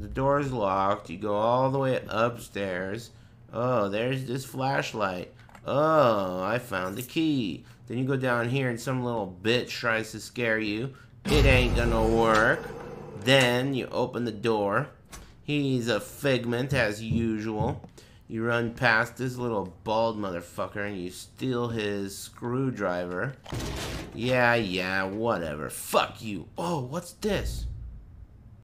The door is locked. You go all the way upstairs. Oh, there's this flashlight. Oh, I found the key. Then you go down here and some little bitch tries to scare you. It ain't gonna work. Then you open the door. He's a figment as usual. You run past this little bald motherfucker and you steal his screwdriver. Yeah, yeah, whatever. Fuck you. Oh, what's this?